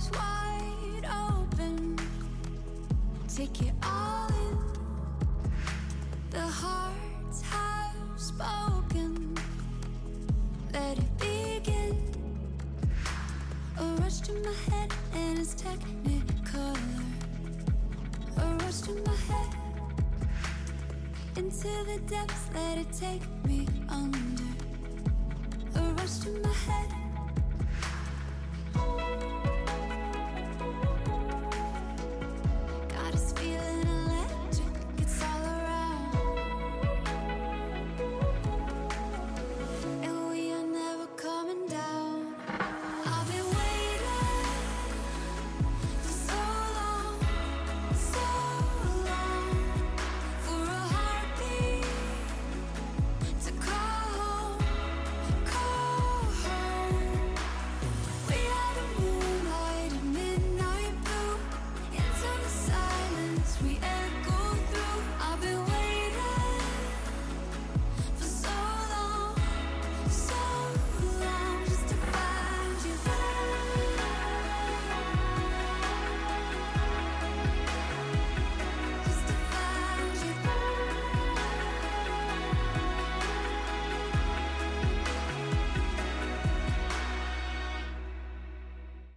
eyes wide open. Take it all in. The hearts have spoken. Let it begin. A rush to my head and it's technicolor. A rush to my head into the depths. Let it take me under. A rush to my